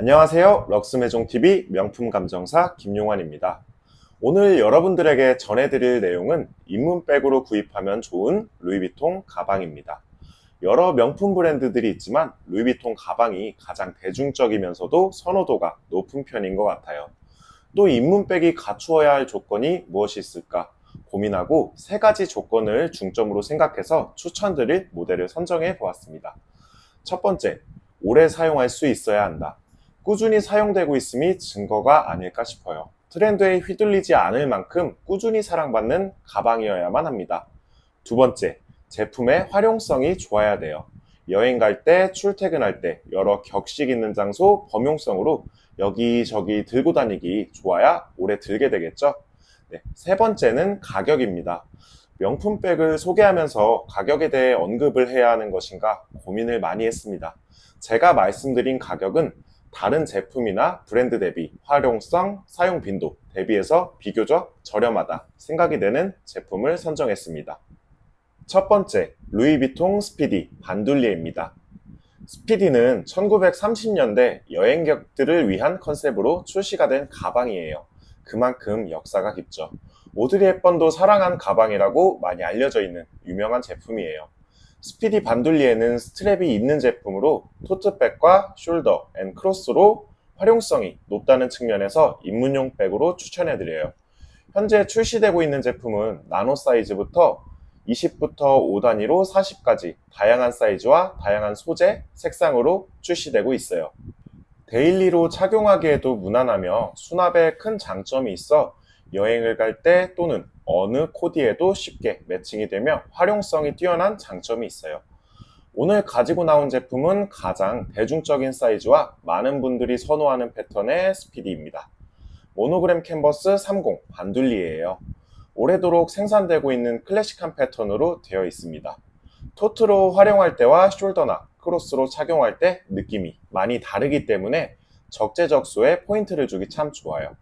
안녕하세요. 럭스메종TV 명품감정사 김용환입니다. 오늘 여러분들에게 전해드릴 내용은 입문백으로 구입하면 좋은 루이비통 가방입니다. 여러 명품 브랜드들이 있지만 루이비통 가방이 가장 대중적이면서도 선호도가 높은 편인 것 같아요. 또 입문백이 갖추어야 할 조건이 무엇이 있을까 고민하고 세 가지 조건을 중점으로 생각해서 추천드릴 모델을 선정해 보았습니다. 첫 번째, 오래 사용할 수 있어야 한다. 꾸준히 사용되고 있음이 증거가 아닐까 싶어요. 트렌드에 휘둘리지 않을 만큼 꾸준히 사랑받는 가방이어야만 합니다. 두 번째, 제품의 활용성이 좋아야 돼요. 여행 갈 때, 출퇴근할 때, 여러 격식 있는 장소, 범용성으로 여기저기 들고 다니기 좋아야 오래 들게 되겠죠? 네, 세 번째는 가격입니다. 명품백을 소개하면서 가격에 대해 언급을 해야 하는 것인가 고민을 많이 했습니다. 제가 말씀드린 가격은 다른 제품이나 브랜드 대비 활용성, 사용 빈도 대비해서 비교적 저렴하다 생각이 되는 제품을 선정했습니다. 첫 번째, 루이비통 스피디 반둘리에입니다. 스피디는 1930년대 여행객들을 위한 컨셉으로 출시가 된 가방이에요. 그만큼 역사가 깊죠. 오드리 헵번도 사랑한 가방이라고 많이 알려져 있는 유명한 제품이에요. 스피디 반둘리에는 스트랩이 있는 제품으로 토트백과 shoulder and cross로 활용성이 높다는 측면에서 입문용 백으로 추천해드려요. 현재 출시되고 있는 제품은 나노 사이즈부터 20부터 5단위로 40까지 다양한 사이즈와 다양한 소재, 색상으로 출시되고 있어요. daily로 착용하기에도 무난하며 수납에 큰 장점이 있어 여행을 갈 때 또는 어느 코디에도 쉽게 매칭이 되며 활용성이 뛰어난 장점이 있어요. 오늘 가지고 나온 제품은 가장 대중적인 사이즈와 많은 분들이 선호하는 패턴의 스피디입니다. 모노그램 캔버스 30 반둘리예요. 오래도록 생산되고 있는 클래식한 패턴으로 되어 있습니다. tote로 활용할 때와 shoulder나 cross로 착용할 때 느낌이 많이 다르기 때문에 적재적소에 포인트를 주기 참 좋아요.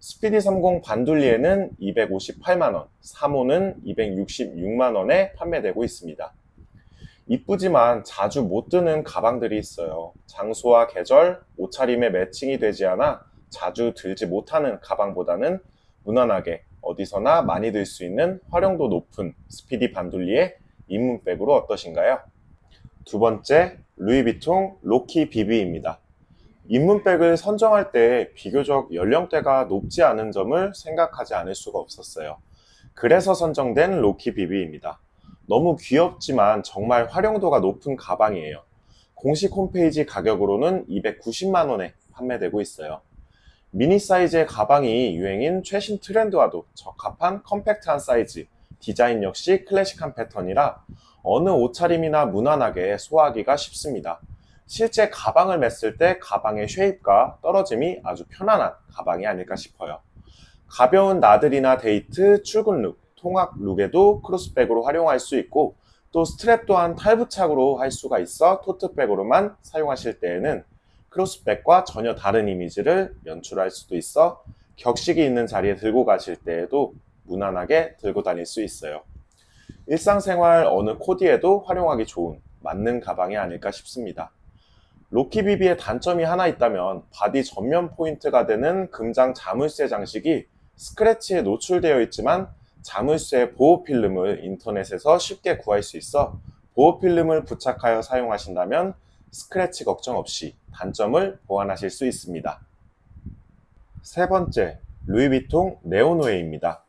스피디 30 반둘리에는 258만원, 35는 266만원에 판매되고 있습니다. 이쁘지만 자주 못 드는 가방들이 있어요. 장소와 계절, 옷차림에 매칭이 되지 않아 자주 들지 못하는 가방보다는 무난하게 어디서나 많이 들 수 있는 활용도 높은 스피디 반둘리에 입문백으로 어떠신가요? 두 번째, 루이비통 로키 비비입니다. 입문백을 선정할 때 비교적 연령대가 높지 않은 점을 생각하지 않을 수가 없었어요. 그래서 선정된 로키 비비입니다. 너무 귀엽지만 정말 활용도가 높은 가방이에요. 공식 홈페이지 가격으로는 290만원에 판매되고 있어요. 미니 사이즈의 가방이 유행인 최신 트렌드와도 적합한 컴팩트한 사이즈, 디자인 역시 클래식한 패턴이라 어느 옷차림이나 무난하게 소화하기가 쉽습니다. 실제 가방을 맸을 때 가방의 shape과 떨어짐이 아주 편안한 가방이 아닐까 싶어요. 가벼운 나들이나 데이트, 출근 룩, 통학 룩에도 크로스백으로 활용할 수 있고 또 스트랩 또한 탈부착으로 할 수가 있어 토트백으로만 사용하실 때에는 크로스백과 전혀 다른 이미지를 연출할 수도 있어 격식이 있는 자리에 들고 가실 때에도 무난하게 들고 다닐 수 있어요. 일상생활 어느 코디에도 활용하기 좋은 맞는 가방이 아닐까 싶습니다. 로키비비의 단점이 하나 있다면 바디 전면 포인트가 되는 금장 자물쇠 장식이 스크래치에 노출되어 있지만 자물쇠 보호 필름을 인터넷에서 쉽게 구할 수 있어 보호 필름을 부착하여 사용하신다면 스크래치 걱정 없이 단점을 보완하실 수 있습니다. 세 번째, 루이비통 네오노에입니다.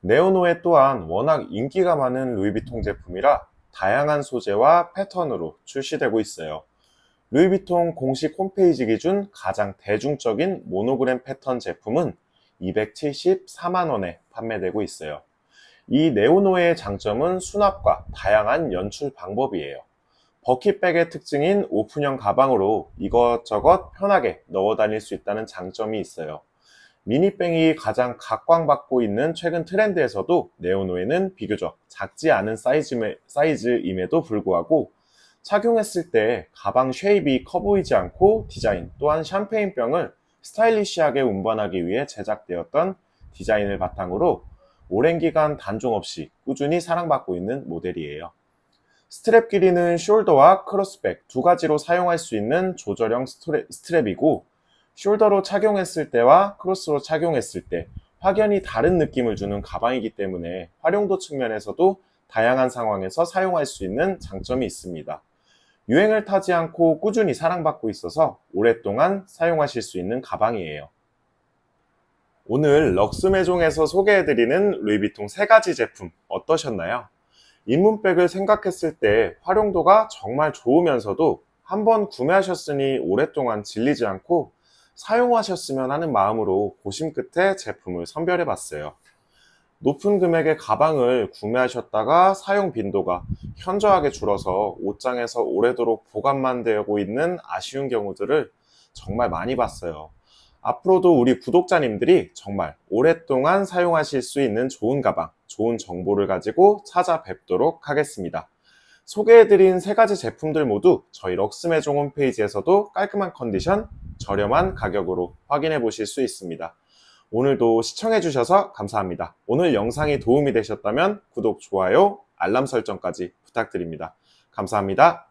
네오노에 또한 워낙 인기가 많은 루이비통 제품이라 다양한 소재와 패턴으로 출시되고 있어요. 루이비통 공식 홈페이지 기준 가장 대중적인 모노그램 패턴 제품은 274만원에 판매되고 있어요. 이 네오노의 장점은 수납과 다양한 연출 방법이에요. 버킷백의 특징인 오픈형 가방으로 이것저것 편하게 넣어 다닐 수 있다는 장점이 있어요. 미니백이 가장 각광받고 있는 최근 트렌드에서도 네오노에는 비교적 작지 않은 사이즈임에도 불구하고 착용했을 때 가방 shape이 커 보이지 않고 디자인 또한 샴페인병을 스타일리시하게 운반하기 위해 제작되었던 디자인을 바탕으로 오랜 기간 단종 없이 꾸준히 사랑받고 있는 모델이에요. 스트랩 길이는 shoulder와 크로스백 두 가지로 사용할 수 있는 조절형 스트랩, 이고 숄더로 착용했을 때와 크로스로 착용했을 때 확연히 다른 느낌을 주는 가방이기 때문에 활용도 측면에서도 다양한 상황에서 사용할 수 있는 장점이 있습니다. 유행을 타지 않고 꾸준히 사랑받고 있어서 오랫동안 사용하실 수 있는 가방이에요. 오늘 럭스메종에서 소개해드리는 루이비통 세 가지 제품 어떠셨나요? 입문백을 생각했을 때 활용도가 정말 좋으면서도 한번 구매하셨으니 오랫동안 질리지 않고 사용하셨으면 하는 마음으로 고심 끝에 제품을 선별해 봤어요. 높은 금액의 가방을 구매하셨다가 사용 빈도가 현저하게 줄어서 옷장에서 오래도록 보관만 되고 있는 아쉬운 경우들을 정말 많이 봤어요. 앞으로도 우리 구독자님들이 정말 오랫동안 사용하실 수 있는 좋은 가방, 좋은 정보를 가지고 찾아뵙도록 하겠습니다. 소개해드린 세 가지 제품들 모두 저희 럭스메종 홈페이지에서도 깔끔한 컨디션, 저렴한 가격으로 확인해 보실 수 있습니다. 오늘도 시청해주셔서 감사합니다. 오늘 영상이 도움이 되셨다면 구독, 좋아요, 알람 설정까지 부탁드립니다. 감사합니다.